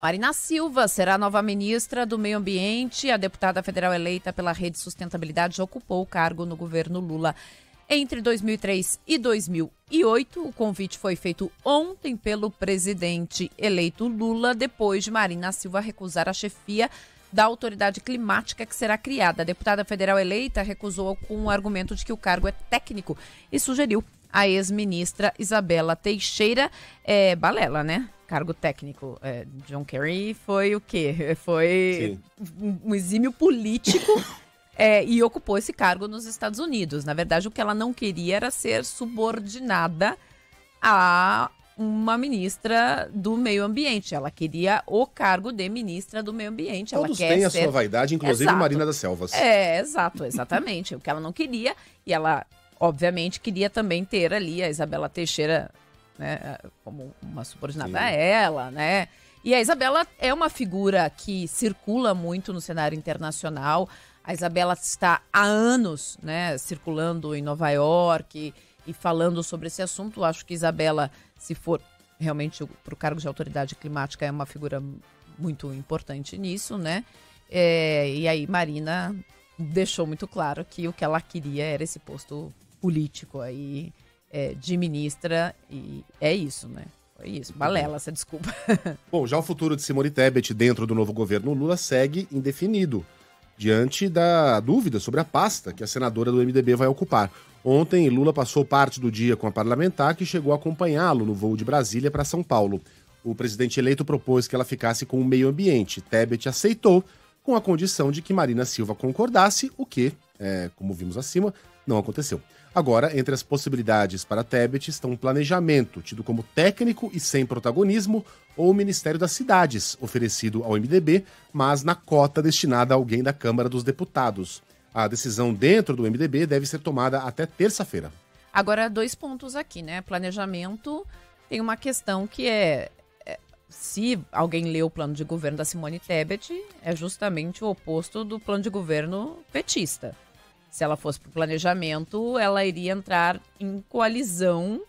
Marina Silva será a nova ministra do Meio Ambiente. A deputada federal eleita pela Rede Sustentabilidade ocupou o cargo no governo Lula entre 2003 e 2008. O convite foi feito ontem pelo presidente eleito Lula, depois de Marina Silva recusar a chefia da autoridade climática que será criada. A deputada federal eleita recusou com o argumento de que o cargo é técnico e sugeriu a ex-ministra Isabela Teixeira é, Balela, né? Cargo técnico. É, John Kerry foi o quê? Foi um, um exímio político é, e ocupou esse cargo nos Estados Unidos. Na verdade, o que ela não queria era ser subordinada a uma ministra do meio ambiente. Ela queria o cargo de ministra do meio ambiente. Todos ela têm a ser... sua vaidade, inclusive Exato. Marina das Selvas. É, exato, exatamente. o que ela não queria. E ela, obviamente, queria também ter ali a Isabela Teixeira né, como uma subordinada Sim. a ela, né? E a Isabela é uma figura que circula muito no cenário internacional. A Isabela está há anos, né, circulando em Nova York e, e falando sobre esse assunto. Acho que Isabela, se for realmente para o cargo de autoridade climática, é uma figura muito importante nisso, né? É, e aí Marina deixou muito claro que o que ela queria era esse posto político aí é, de ministra e é isso, né? Foi isso. Balela, você desculpa. Bom, já o futuro de Simone Tebet dentro do novo governo Lula segue indefinido, diante da dúvida sobre a pasta que a senadora do MDB vai ocupar. Ontem, Lula passou parte do dia com a parlamentar que chegou a acompanhá-lo no voo de Brasília para São Paulo. O presidente eleito propôs que ela ficasse com o meio ambiente. Tebet aceitou, com a condição de que Marina Silva concordasse, o que, é, como vimos acima, não aconteceu. Agora, entre as possibilidades para Tebet estão o planejamento, tido como técnico e sem protagonismo, ou o Ministério das Cidades, oferecido ao MDB, mas na cota destinada a alguém da Câmara dos Deputados. A decisão dentro do MDB deve ser tomada até terça-feira. Agora, dois pontos aqui, né? Planejamento tem uma questão que é, é, se alguém lê o plano de governo da Simone Tebet, é justamente o oposto do plano de governo petista. Se ela fosse para o planejamento, ela iria entrar em coalizão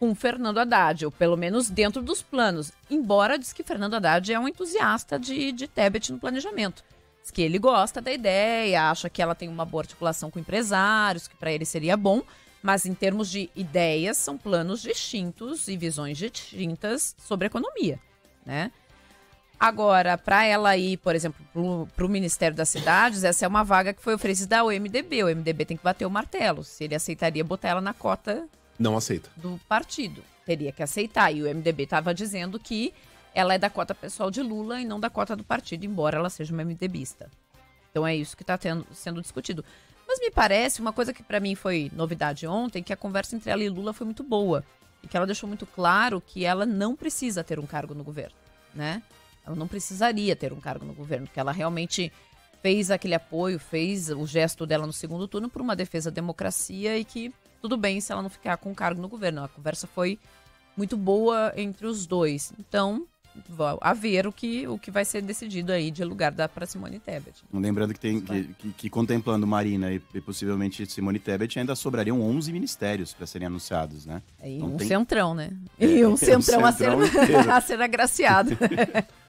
com Fernando Haddad, ou pelo menos dentro dos planos. Embora diz que Fernando Haddad é um entusiasta de, de Tebet no planejamento. Diz que ele gosta da ideia, acha que ela tem uma boa articulação com empresários, que para ele seria bom, mas em termos de ideias, são planos distintos e visões distintas sobre a economia, né? Agora, para ela ir, por exemplo, para o Ministério das Cidades, essa é uma vaga que foi oferecida ao MDB. O MDB tem que bater o martelo. Se ele aceitaria botar ela na cota Não aceita. do partido. Teria que aceitar. E o MDB estava dizendo que ela é da cota pessoal de Lula e não da cota do partido, embora ela seja uma MDBista. Então é isso que está sendo discutido. Mas me parece uma coisa que para mim foi novidade ontem, que a conversa entre ela e Lula foi muito boa. E que ela deixou muito claro que ela não precisa ter um cargo no governo, né? Ela não precisaria ter um cargo no governo, porque ela realmente fez aquele apoio, fez o gesto dela no segundo turno por uma defesa da democracia e que tudo bem se ela não ficar com um cargo no governo. A conversa foi muito boa entre os dois. Então, a ver o que, o que vai ser decidido aí de lugar da para Simone Tebet. Lembrando que, tem, que, que- que contemplando Marina e, e possivelmente Simone Tebet, ainda sobrariam 11 ministérios para serem anunciados, né? Aí Não um tem- centrão, né? É, E um um centrão, a, ser, centrão inteiro. a ser agraciado.